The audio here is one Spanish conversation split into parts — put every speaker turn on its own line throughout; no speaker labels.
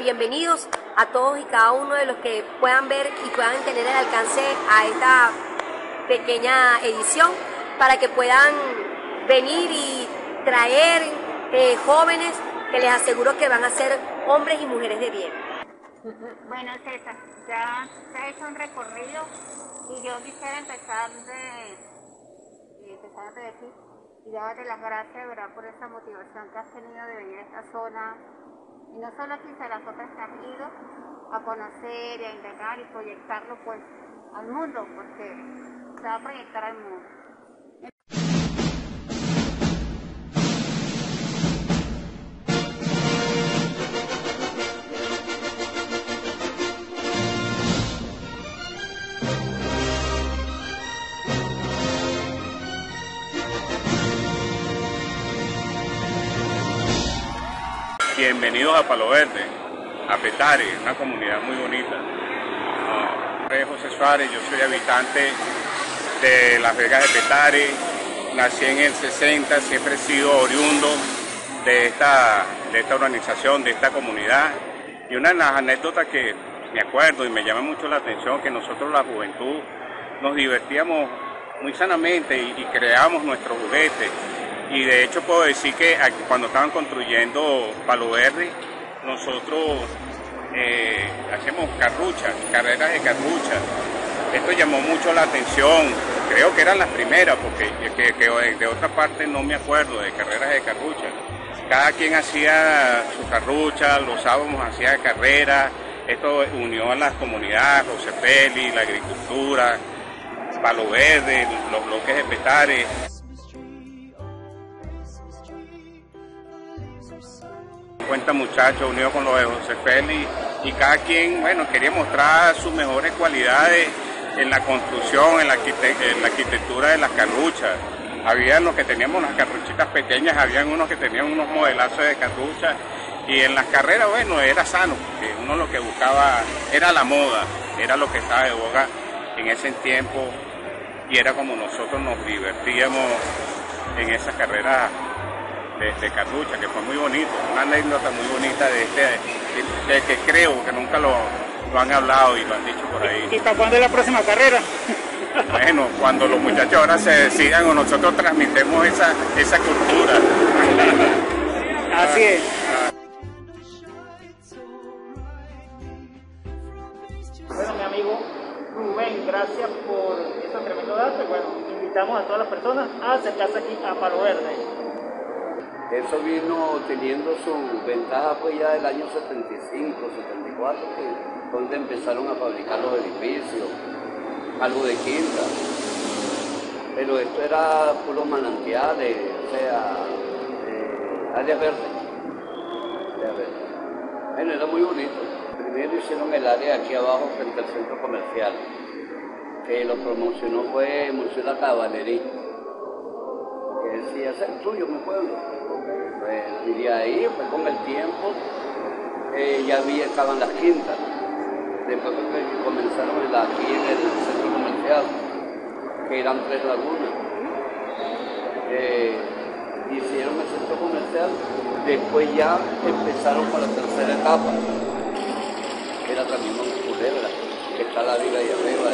Bienvenidos a todos y cada uno de los que puedan ver y puedan tener el alcance a esta pequeña edición para que puedan venir y traer eh, jóvenes que les aseguro que van a ser hombres y mujeres de bien.
Bueno, César, ya se ha hecho un recorrido y yo quisiera empezar de, empezar de aquí y darte las gracias ¿verdad? por esa motivación que has tenido de venir a esta zona y no solo aquí, sino las otras que han ido a conocer y a indagar y proyectarlo pues al mundo, porque se va a proyectar al mundo.
Bienvenidos a Palo Verde, a Petare, una comunidad muy bonita. Ah, soy José Suárez, yo soy habitante de Las Vegas de Petare, nací en el 60, siempre he sido oriundo de esta, de esta organización, de esta comunidad. Y una de las anécdotas que me acuerdo y me llama mucho la atención, que nosotros la juventud nos divertíamos muy sanamente y, creábamos nuestros juguetes y de hecho puedo decir que cuando estaban construyendo Palo Verde, nosotros eh, hacemos carruchas, carreras de carruchas. Esto llamó mucho la atención, creo que eran las primeras, porque de otra parte no me acuerdo de carreras de carruchas. Cada quien hacía su carrucha, los sábados hacía carreras, esto unió a las comunidades, Rosepeli, la agricultura, Palo Verde, los bloques de Petare. 50 muchachos unidos con los de José Félix y cada quien, bueno, quería mostrar sus mejores cualidades en la construcción, en la, arquitectura de las carruchas. Habían los que teníamos unas carruchitas pequeñas, habían unos que tenían unos modelazos de carruchas y en las carreras, bueno, era sano, porque uno lo que buscaba era la moda, era lo que estaba de boga en ese tiempo y era como nosotros nos divertíamos en esas carreras de, de que fue muy bonito, una anécdota muy bonita de este, de, que creo que nunca lo, lo, han hablado y lo han dicho por ahí.
¿Y para cuándo es la próxima carrera?
Bueno, cuando los muchachos ahora se decidan o nosotros transmitemos esa, esa cultura.
Así es. Bueno, mi amigo Rubén, gracias por ese tremendo dato. Bueno, invitamos a todas las personas a acercarse aquí a Palo Verde.
Eso vino teniendo su ventaja pues ya del año 75, 74, que donde empezaron a fabricar los edificios, algo de quinta. Pero esto era puros manantiales, o sea, eh, áreas verdes. Bueno, era muy bonito. Primero hicieron el área aquí abajo frente al centro comercial, que lo promocionó fue Museo la Caballería, el tuyo, mi pueblo pues, de ahí, pues con el tiempo, eh, ya había, estaban las quintas. Después que comenzaron aquí en el centro comercial, que eran tres lagunas. Eh, hicieron el centro comercial, después ya empezaron para la tercera etapa, era también una culebra, que está la viga ahí arriba,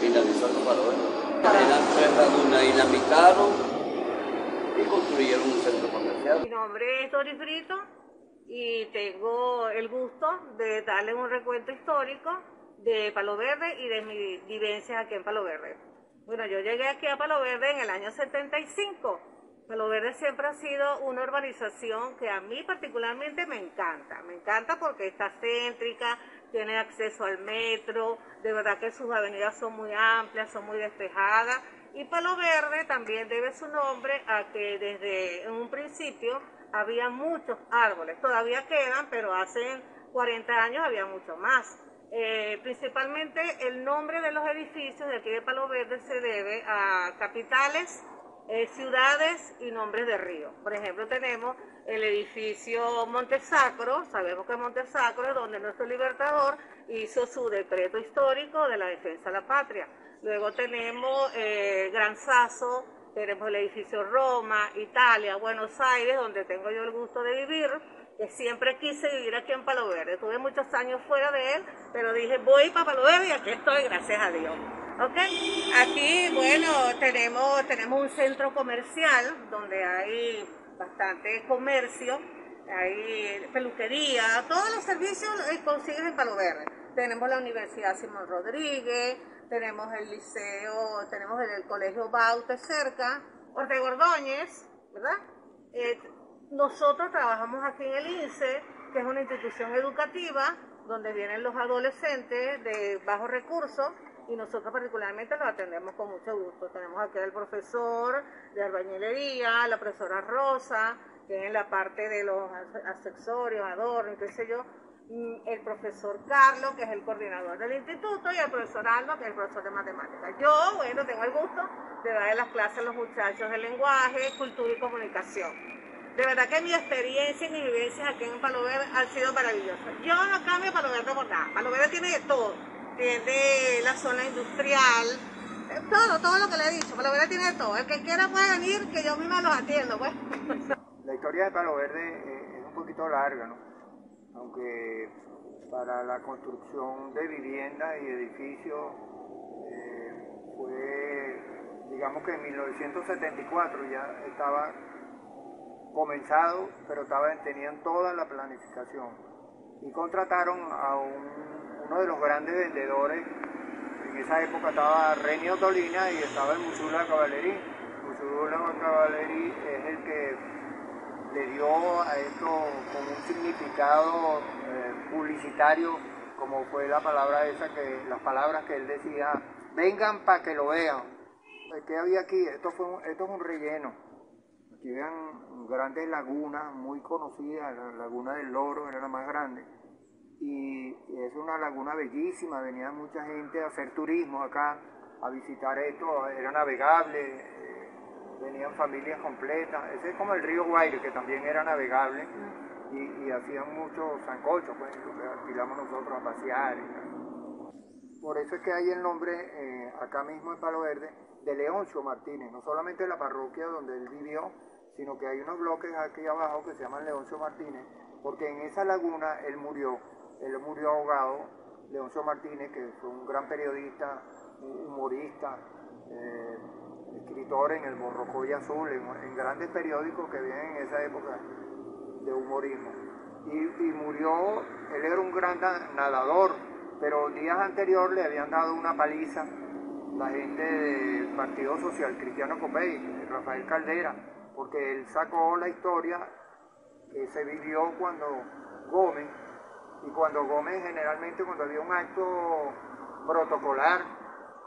finalizando para hoy. Eran tres lagunas, y la dinamitaron y construyeron un centro comercial.
Mi nombre es Doris Brito y tengo el gusto de darle un recuento histórico de Palo Verde y de mis vivencias aquí en Palo Verde. Bueno, yo llegué aquí a Palo Verde en el año 75. Palo Verde siempre ha sido una urbanización que a mí particularmente me encanta. Me encanta porque está céntrica, tiene acceso al metro, de verdad que sus avenidas son muy amplias, son muy despejadas y Palo Verde también debe su nombre a que desde un principio había muchos árboles. Todavía quedan, pero hace 40 años había mucho más. Eh, principalmente el nombre de los edificios de aquí de Palo Verde se debe a capitales, eh, ciudades y nombres de ríos. Por ejemplo, tenemos el edificio Montesacro, sabemos que Montesacro es donde nuestro libertador hizo su decreto histórico de la defensa de la patria. Luego tenemos eh, Gran Sasso, tenemos el edificio Roma, Italia, Buenos Aires, donde tengo yo el gusto de vivir, que siempre quise vivir aquí en Palo Verde. Tuve muchos años fuera de él, pero dije, voy para Palo Verde y aquí estoy, gracias a Dios. ¿Ok? Aquí, bueno, tenemos, tenemos un centro comercial donde hay bastante comercio, hay peluquería, todos los servicios los consigues en Palo Verde. Tenemos la Universidad Simón Rodríguez, tenemos el liceo, tenemos el, colegio Baute cerca, Ortega ¿verdad? Eh, nosotros trabajamos aquí en el INSE, que es una institución educativa donde vienen los adolescentes de bajos recursos y nosotros particularmente los atendemos con mucho gusto. Tenemos aquí al profesor de albañilería, la profesora Rosa, que es en la parte de los accesorios, adornos, qué sé yo, el profesor Carlos, que es el coordinador del instituto, y el profesor Alba, que es el profesor de matemáticas. Yo, bueno, tengo el gusto de darle las clases a los muchachos de lenguaje, cultura y comunicación. De verdad que mi experiencia y mi vivencias aquí en Palo Verde han sido maravillosas. Yo no cambio Palo Verde por nada. Palo Verde tiene de todo. Tiene la zona industrial, eh, todo, todo lo que le he dicho. Palo Verde tiene de todo. El que quiera puede venir, que yo misma los atiendo, pues.
La historia de Palo Verde eh, es un poquito larga, ¿no? Aunque para la construcción de viviendas y edificios eh, fue, digamos que en 1974 ya estaba comenzado, pero tenían toda la planificación. Y contrataron a uno de los grandes vendedores. En esa época estaba Renio Tolina y estaba el Musula Caballerí. Musula Caballerí es el que le dio a esto con un significado eh, publicitario, como fue la palabra esa, que las palabras que él decía, vengan para que lo vean. ¿Qué había aquí? Esto, fue esto es un relleno. Aquí vean grandes lagunas muy conocidas, la laguna del Loro era la más grande, y es una laguna bellísima, venía mucha gente a hacer turismo acá, a visitar esto, era navegable, eh, familias completas, ese es como el río Guaire, que también era navegable, y, hacían muchos sancochos, pues, lo que alquilamos nosotros a pasear. Por eso es que hay el nombre, eh, acá mismo en Palo Verde, de Leoncio Martínez, no solamente la parroquia donde él vivió, sino que hay unos bloques aquí abajo que se llaman Leoncio Martínez, porque en esa laguna él murió, él murió ahogado, Leoncio Martínez, que fue un gran periodista, humorista, eh, escritor en el Borrocoy Azul, en, grandes periódicos que vienen en esa época de humorismo. Y, y, murió, él era un gran nadador, pero días anteriores le habían dado una paliza la gente del Partido Social Cristiano Copey, Rafael Caldera, porque él sacó la historia que se vivió cuando Gómez, y cuando Gómez generalmente cuando había un acto protocolar,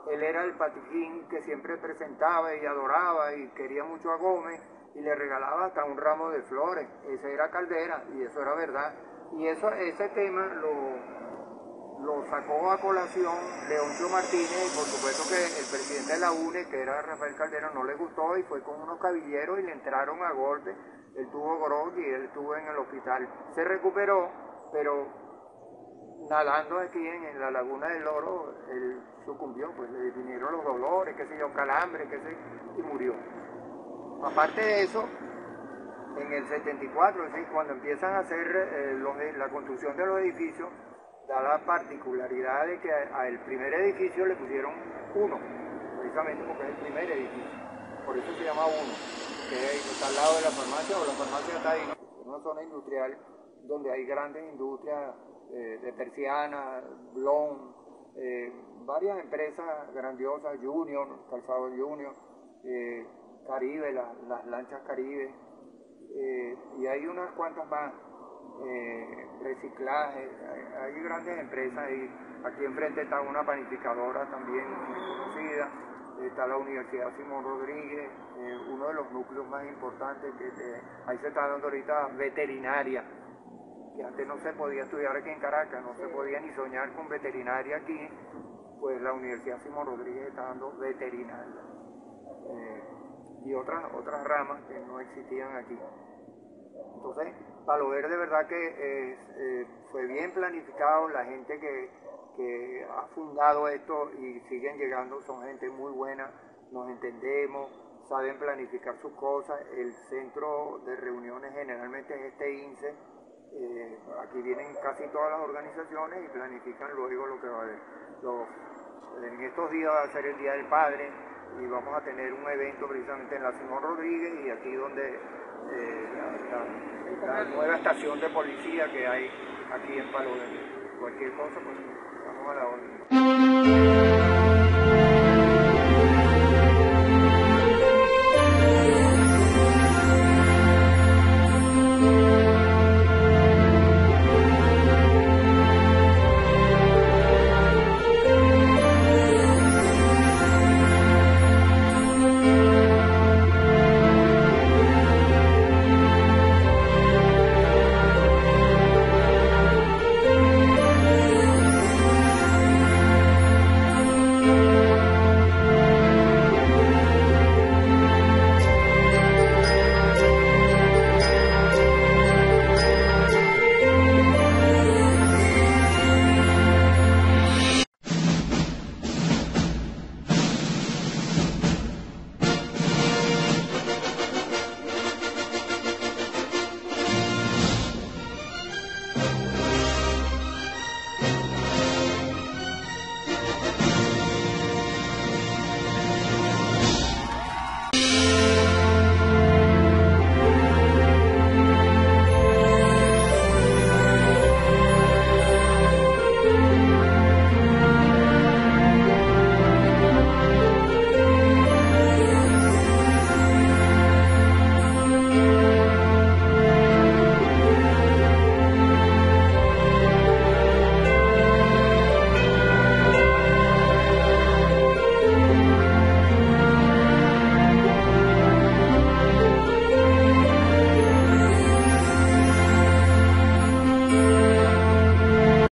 él era el patiquín que siempre presentaba y adoraba y quería mucho a Gómez y le regalaba hasta un ramo de flores. Esa era Caldera y eso era verdad. Y eso, ese tema lo, sacó a colación Leoncio Martínez y por supuesto que el presidente de la UNE, que era Rafael Caldera, no le gustó y fue con unos cabilleros y le entraron a golpe. Él tuvo grog y él estuvo en el hospital. Se recuperó, pero nadando aquí en, la laguna del Oro, él sucumbió, pues le vinieron los dolores, qué sé yo, calambre, qué sé, y murió. Aparte de eso, en el 74, es cuando empiezan a hacer eh, la construcción de los edificios, da la particularidad de que al primer edificio le pusieron uno, precisamente porque es el primer edificio. Por eso se llama uno, que está al lado de la farmacia o la farmacia está ahí, en una zona industrial donde hay grandes industrias eh, de persiana, blon, eh, varias empresas grandiosas, Junior, Calzado Junior, eh, Caribe, las lanchas Caribe, y hay unas cuantas más reciclaje, hay, grandes empresas ahí. Aquí enfrente está una panificadora también muy conocida, está la Universidad Simón Rodríguez, uno de los núcleos más importantes que ahí se está dando ahorita veterinaria, que antes no se podía estudiar aquí en Caracas, no se podía ni soñar con veterinaria aquí, pues la Universidad Simón Rodríguez está dando veterinaria. Eh, y otras, otras ramas que no existían aquí. Entonces, Palo Verde, de verdad que eh, fue bien planificado, la gente que, ha fundado esto y siguen llegando son gente muy buena, nos entendemos, saben planificar sus cosas. El centro de reuniones generalmente es este INSE, eh, aquí vienen casi todas las organizaciones y planifican luego lo que va a haber. En estos días va a ser el Día del Padre y vamos a tener un evento precisamente en la Simón Rodríguez y aquí donde eh, la, la- nueva estación de policía que hay aquí en Palo Verde. Cualquier cosa, pues vamos a la orden.